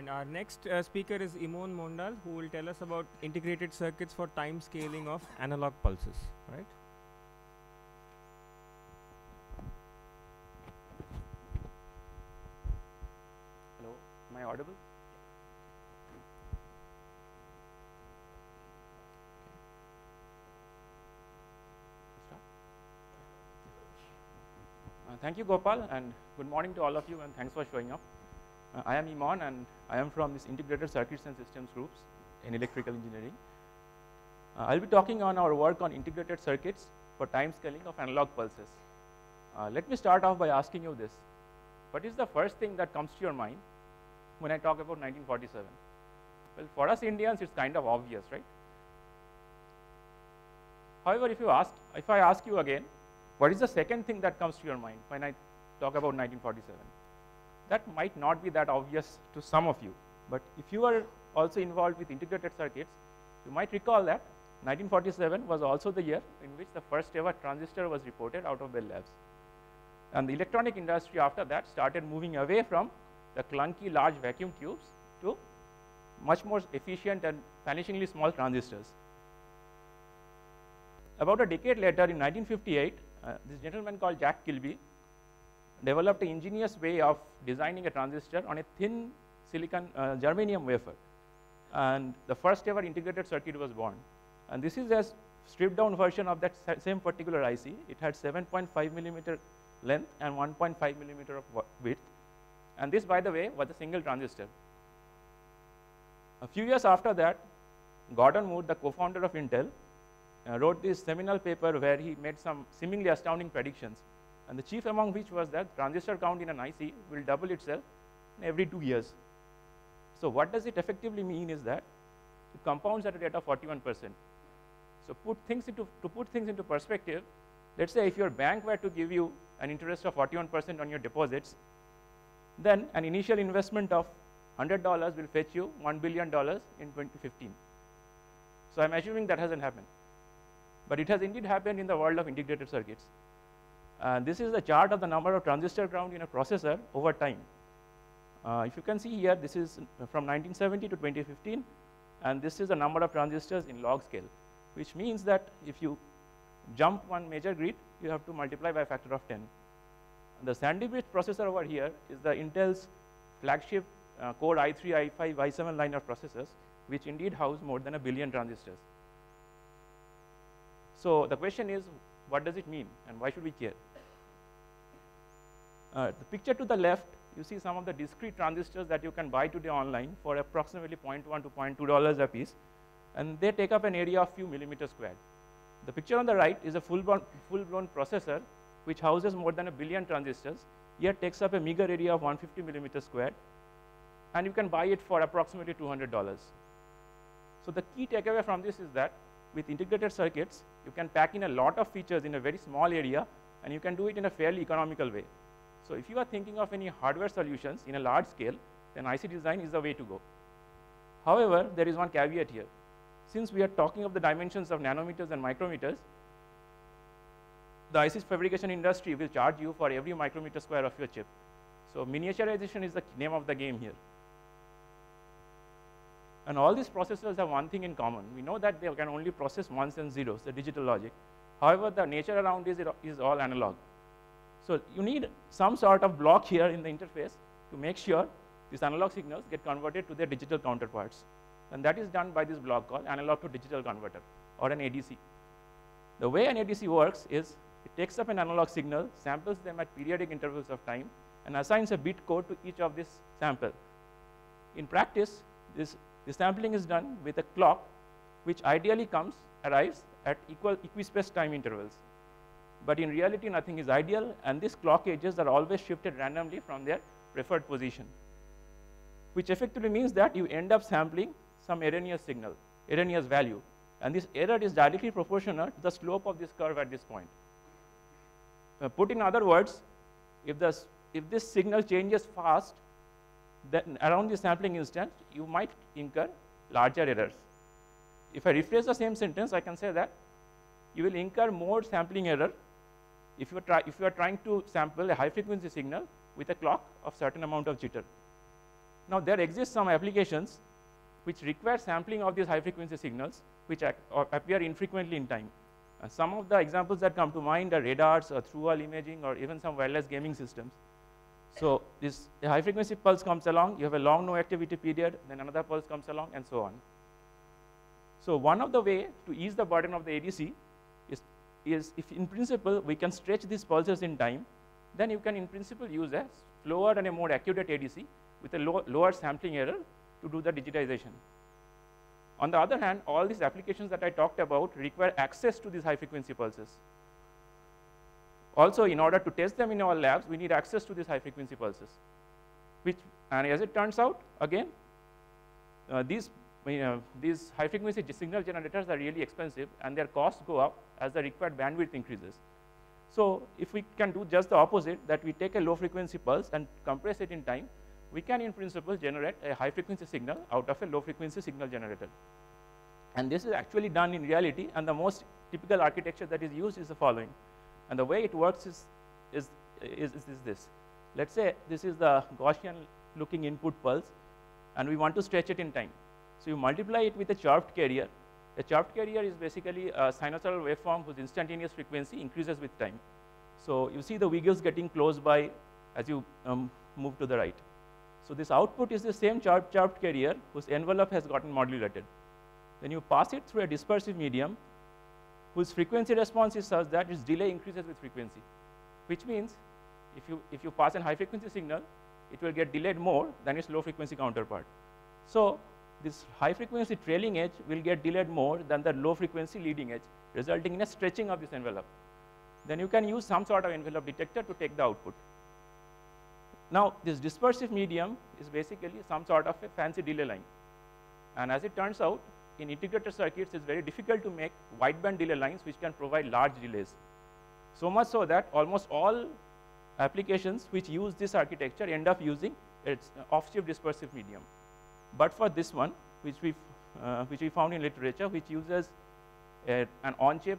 And our next uh, speaker is Imon Mondal, who will tell us about integrated circuits for time scaling of analog pulses. Right? Hello, am I audible? Uh, thank you, Gopal, and good morning to all of you, and thanks for showing up. Uh, I am Imon, and I am from this Integrated Circuits and Systems groups in electrical engineering. Uh, I'll be talking on our work on integrated circuits for time scaling of analog pulses. Uh, let me start off by asking you this. What is the first thing that comes to your mind when I talk about 1947? Well, for us Indians, it's kind of obvious, right? However, if you ask, if I ask you again, what is the second thing that comes to your mind when I talk about 1947? That might not be that obvious to some of you, but if you are also involved with integrated circuits, you might recall that 1947 was also the year in which the first ever transistor was reported out of Bell Labs. And the electronic industry after that started moving away from the clunky large vacuum tubes to much more efficient and vanishingly small transistors. About a decade later, in 1958, uh, this gentleman called Jack Kilby developed an ingenious way of designing a transistor on a thin silicon uh, germanium wafer. And the first ever integrated circuit was born. And this is a stripped down version of that same particular IC. It had 7.5 millimeter length and 1.5 millimeter of width. And this, by the way, was a single transistor. A few years after that, Gordon Moore, the co-founder of Intel, uh, wrote this seminal paper where he made some seemingly astounding predictions. And the chief among which was that transistor count in an IC will double itself every two years. So what does it effectively mean is that it compounds at a rate of 41%. So put things into, to put things into perspective, let's say if your bank were to give you an interest of 41% on your deposits, then an initial investment of $100 will fetch you $1 billion in 2015. So I'm assuming that hasn't happened. But it has indeed happened in the world of integrated circuits. Uh, this is the chart of the number of transistor ground in a processor over time. Uh, if you can see here, this is from 1970 to 2015, and this is the number of transistors in log scale, which means that if you jump one major grid, you have to multiply by a factor of 10. And The Sandy Bridge processor over here is the Intel's flagship uh, Core i3, i5, i7 line of processors, which indeed house more than a billion transistors. So the question is, what does it mean, and why should we care? Uh, the picture to the left, you see some of the discrete transistors that you can buy today online for approximately 0.1 to 0.2 dollars a piece, and they take up an area of few millimeters squared. The picture on the right is a full-blown full blown processor which houses more than a billion transistors, yet takes up a meager area of 150 millimeters squared, and you can buy it for approximately $200. So the key takeaway from this is that with integrated circuits, you can pack in a lot of features in a very small area, and you can do it in a fairly economical way. So if you are thinking of any hardware solutions in a large scale, then IC design is the way to go. However, there is one caveat here. Since we are talking of the dimensions of nanometers and micrometers, the IC fabrication industry will charge you for every micrometer square of your chip. So miniaturization is the name of the game here. And all these processors have one thing in common. We know that they can only process ones and zeros, the digital logic. However, the nature around is, is all analog. So you need some sort of block here in the interface to make sure these analog signals get converted to their digital counterparts. And that is done by this block called analog to digital converter, or an ADC. The way an ADC works is it takes up an analog signal, samples them at periodic intervals of time, and assigns a bit code to each of this sample. In practice, this, this sampling is done with a clock, which ideally comes, arrives at equal equispaced time intervals. But in reality, nothing is ideal, and these clock edges are always shifted randomly from their preferred position, which effectively means that you end up sampling some erroneous signal, erroneous value. And this error is directly proportional to the slope of this curve at this point. Uh, put in other words, if, the, if this signal changes fast, then around the sampling instant, you might incur larger errors. If I rephrase the same sentence, I can say that you will incur more sampling error if you, try, if you are trying to sample a high frequency signal with a clock of certain amount of jitter. Now, there exist some applications which require sampling of these high frequency signals, which appear infrequently in time. Uh, some of the examples that come to mind are radars or through wall imaging or even some wireless gaming systems. So, this high frequency pulse comes along, you have a long no activity period, then another pulse comes along and so on. So, one of the way to ease the burden of the ADC is, if in principle we can stretch these pulses in time, then you can in principle use a slower and a more accurate ADC with a low, lower sampling error to do the digitization. On the other hand, all these applications that I talked about require access to these high frequency pulses. Also, in order to test them in our labs, we need access to these high frequency pulses. Which, and as it turns out, again, uh, these, Uh, these high frequency signal generators are really expensive and their costs go up as the required bandwidth increases. So, if we can do just the opposite, that we take a low frequency pulse and compress it in time, we can in principle generate a high frequency signal out of a low frequency signal generator. And this is actually done in reality and the most typical architecture that is used is the following. And the way it works is, is, is, is this. Let's say this is the Gaussian looking input pulse and we want to stretch it in time. So you multiply it with a chirped carrier. A chirped carrier is basically a sinusoidal waveform whose instantaneous frequency increases with time. So you see the wiggles getting close by as you um, move to the right. So this output is the same chirped carrier whose envelope has gotten modulated. Then you pass it through a dispersive medium whose frequency response is such that its delay increases with frequency, which means if you, if you pass a high frequency signal, it will get delayed more than its low frequency counterpart. So this high frequency trailing edge will get delayed more than the low frequency leading edge, resulting in a stretching of this envelope. Then you can use some sort of envelope detector to take the output. Now, this dispersive medium is basically some sort of a fancy delay line. And as it turns out, in integrated circuits, it's very difficult to make wideband delay lines which can provide large delays. So much so that almost all applications which use this architecture end up using its uh, off-chip dispersive medium. But for this one, which we, uh, which we found in literature, which uses a, an on-chip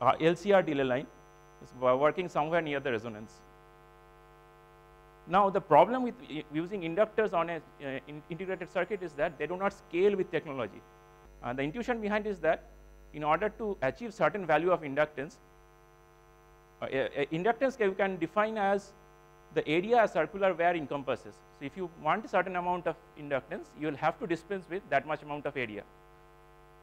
uh, LCR delay line, is working somewhere near the resonance. Now, the problem with using inductors on a uh, in integrated circuit is that they do not scale with technology. Uh, the intuition behind is that in order to achieve certain value of inductance, uh, inductance you can define as the area a circular wire encompasses. So, if you want a certain amount of inductance, you will have to dispense with that much amount of area.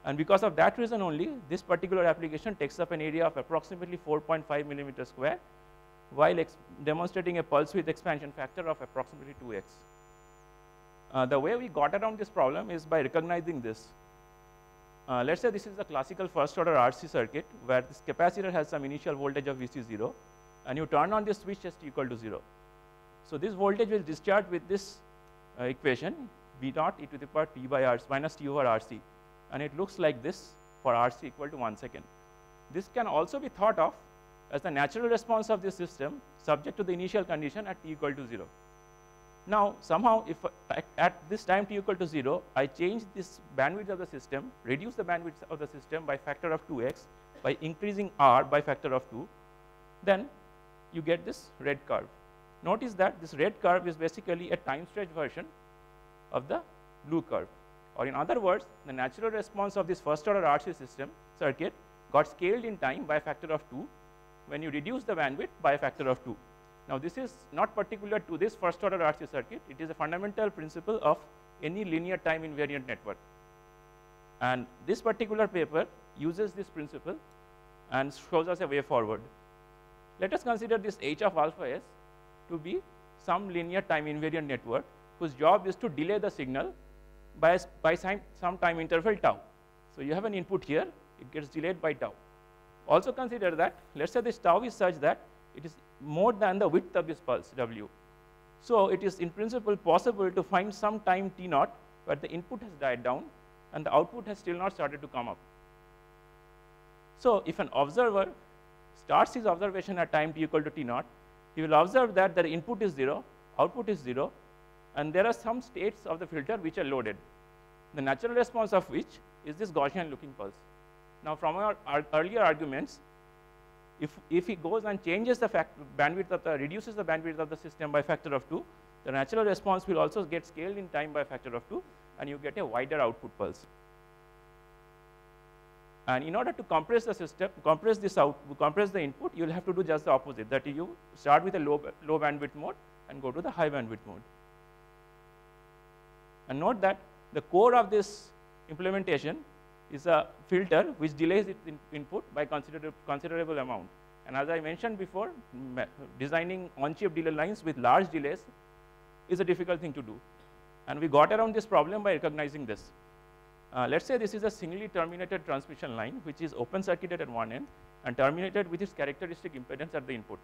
And because of that reason only, this particular application takes up an area of approximately 4.5 millimeter square while demonstrating a pulse width expansion factor of approximately 2x. Uh, the way we got around this problem is by recognizing this. Uh, let's say this is the classical first order RC circuit where this capacitor has some initial voltage of Vc0 and you turn on this switch as t equal to 0. So this voltage will discharge with this uh, equation V dot e to the power t by R minus t over RC and it looks like this for RC equal to 1 second. This can also be thought of as the natural response of this system subject to the initial condition at t equal to 0. Now, somehow if at this time t equal to 0, I change this bandwidth of the system, reduce the bandwidth of the system by factor of 2x by increasing r by factor of 2, then you get this red curve. Notice that this red curve is basically a time stretch version of the blue curve. Or in other words, the natural response of this first order RC system circuit got scaled in time by a factor of 2 when you reduce the bandwidth by a factor of 2. Now, this is not particular to this first order RC circuit. It is a fundamental principle of any linear time invariant network. And this particular paper uses this principle and shows us a way forward. Let us consider this h of alpha s to be some linear time invariant network whose job is to delay the signal by, by some time interval tau. So, you have an input here, it gets delayed by tau. Also consider that, let's say this tau is such that it is more than the width of this pulse, W. So it is in principle possible to find some time T naught where the input has died down and the output has still not started to come up. So if an observer starts his observation at time t equal to T naught, he will observe that the input is 0, output is 0, and there are some states of the filter which are loaded, the natural response of which is this Gaussian looking pulse. Now, from our, our earlier arguments, if, if he goes and changes the bandwidth of the, reduces the bandwidth of the system by factor of 2, the natural response will also get scaled in time by factor of 2 and you get a wider output pulse. And in order to compress the system, compress this out, compress the input, you will have to do just the opposite. That you start with a low, low bandwidth mode and go to the high bandwidth mode. And note that the core of this implementation is a filter which delays its in input by considerable, considerable amount. And as I mentioned before, designing on-chip delay lines with large delays is a difficult thing to do. And we got around this problem by recognizing this. Uh, let's say this is a singly terminated transmission line which is open circuited at one end and terminated with its characteristic impedance at the input.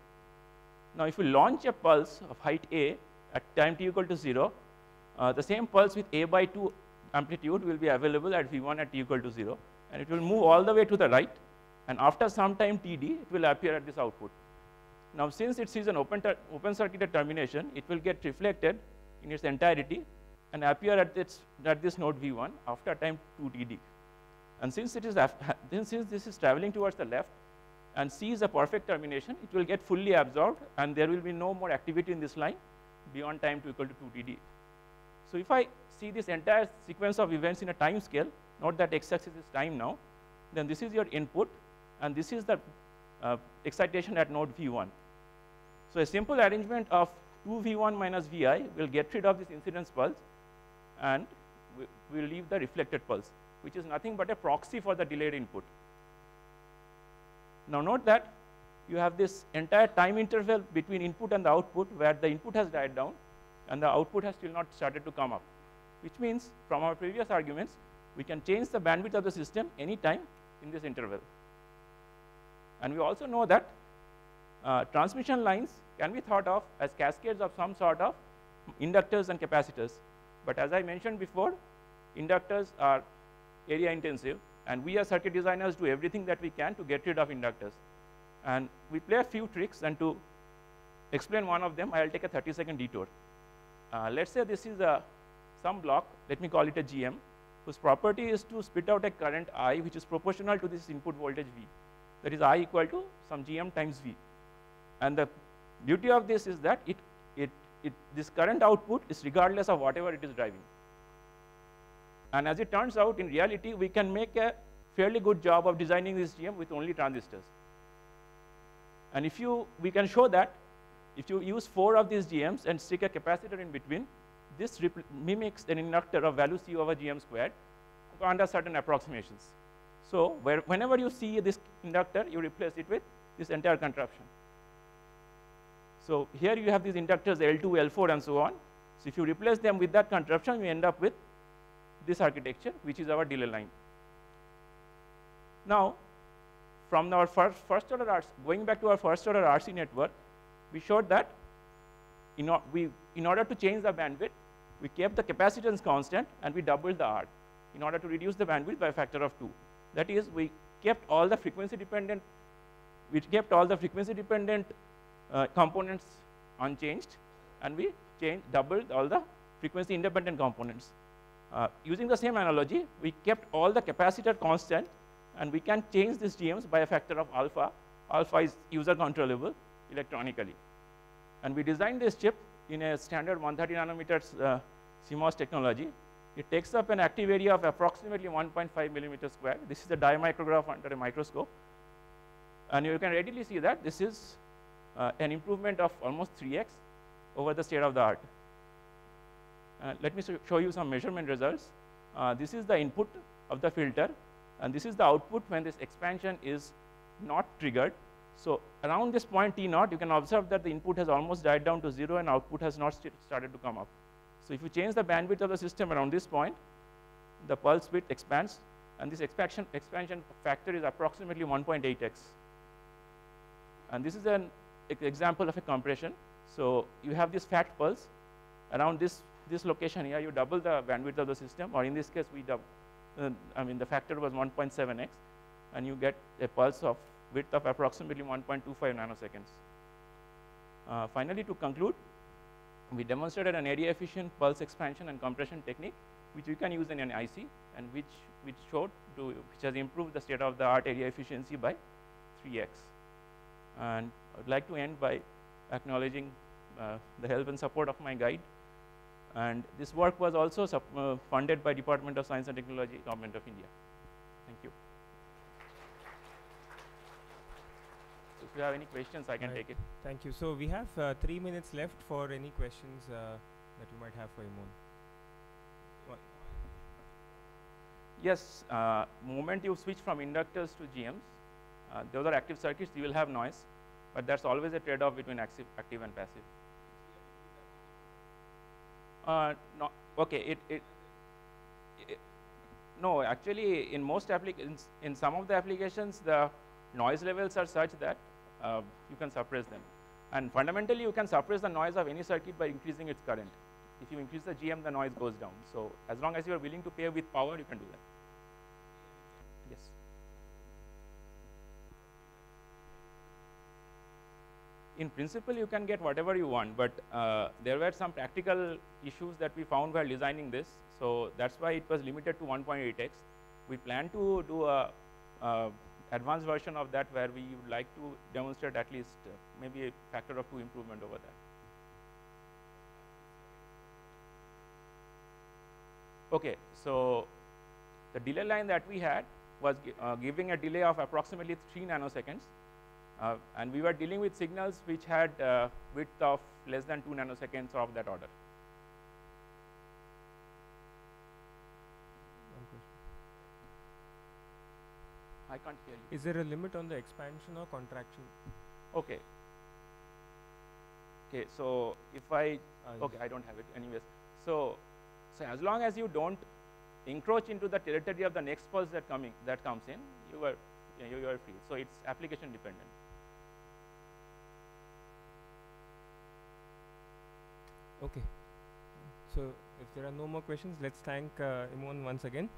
Now, if we launch a pulse of height a at time t equal to 0, uh, the same pulse with a by 2 amplitude will be available at v1 at t equal to 0 and it will move all the way to the right and after some time td it will appear at this output. Now, since it sees an open, open circuited termination, it will get reflected in its entirety and appear at, at this node V1 after time 2td. And since, it is then since this is traveling towards the left and C is a perfect termination, it will get fully absorbed and there will be no more activity in this line beyond time 2 equal to 2td. So if I see this entire sequence of events in a time scale, note that x-axis is time now, then this is your input and this is the uh, excitation at node V1. So a simple arrangement of 2V1 minus Vi will get rid of this incidence pulse and we will leave the reflected pulse, which is nothing but a proxy for the delayed input. Now note that you have this entire time interval between input and the output where the input has died down and the output has still not started to come up, which means from our previous arguments, we can change the bandwidth of the system anytime in this interval. And we also know that uh, transmission lines can be thought of as cascades of some sort of inductors and capacitors. But as I mentioned before, inductors are area intensive and we as circuit designers do everything that we can to get rid of inductors. And we play a few tricks and to explain one of them, I'll take a 30 second detour. Uh, let's say this is a some block, let me call it a GM, whose property is to spit out a current I which is proportional to this input voltage V. That is I equal to some GM times V. And the beauty of this is that it, it this current output is regardless of whatever it is driving. And as it turns out, in reality, we can make a fairly good job of designing this GM with only transistors. And if you, we can show that if you use four of these GMs and stick a capacitor in between, this mimics an inductor of value C over GM squared under certain approximations. So where, whenever you see this inductor, you replace it with this entire contraption. So here you have these inductors L2, L4, and so on. So if you replace them with that contraption, you end up with this architecture, which is our delay line. Now, from our first, first order RC, going back to our first order RC network, we showed that in, we, in order to change the bandwidth, we kept the capacitance constant and we doubled the R in order to reduce the bandwidth by a factor of 2. That is, we kept all the frequency dependent, we kept all the frequency dependent uh, components unchanged and we changed, doubled all the frequency independent components. Uh, using the same analogy, we kept all the capacitor constant and we can change these GMs by a factor of alpha. Alpha is user controllable electronically. And we designed this chip in a standard 130 nanometers uh, CMOS technology. It takes up an active area of approximately 1.5 millimeters square. This is a die micrograph under a microscope. And you can readily see that this is uh, an improvement of almost 3x over the state of the art. Uh, let me show you some measurement results. Uh, this is the input of the filter, and this is the output when this expansion is not triggered. So around this point T naught, you can observe that the input has almost died down to zero and output has not st started to come up. So if you change the bandwidth of the system around this point, the pulse width expands, and this expansion, expansion factor is approximately 1.8x. And this is an example of a compression. So you have this fat pulse around this, this location here, you double the bandwidth of the system, or in this case, we double, uh, I mean, the factor was 1.7x, and you get a pulse of width of approximately 1.25 nanoseconds. Uh, finally, to conclude, we demonstrated an area efficient pulse expansion and compression technique, which we can use in an IC, and which, which showed to, which has improved the state of the art area efficiency by 3x. And I would like to end by acknowledging uh, the help and support of my guide, And this work was also sup- uh, funded by Department of Science and Technology, Government of India. Thank you. So if you have any questions, I can Right. take it. Thank you. So we have uh, three minutes left for any questions uh, that you might have for Imon. Yes, uh, moment you switch from inductors to GMs, uh, those are active circuits, you will have noise, but that's always a trade-off between active, active and passive. Uh, no, okay, it, it, i- no, actually, in most applications, in some of the applications, the noise levels are such that uh, you can suppress them. And fundamentally, you can suppress the noise of any circuit by increasing its current. If you increase the GM, the noise goes down. So as long as you are willing to pay with power, you can do that. Yes. In principle, you can get whatever you want, but uh, there were some practical issues that we found while designing this. So that's why it was limited to 1.8x. We plan to do a uh, advanced version of that where we would like to demonstrate at least uh, maybe a factor of two improvement over that. Okay, so the delay line that we had was uh, giving a delay of approximately 3 nanoseconds. Uh, and we were dealing with signals which had uh, width of less than 2 nanoseconds of that order. One question. I can't hear you. Is there a limit on the expansion or contraction? Okay. Okay, so if I, Uh, okay, I don't have it anyways. So, so as long as you don't encroach into the territory of the next pulse that coming that comes in, you are you are free. So it's application dependent. Okay. So if there are no more questions, let's thank uh, Imon once again.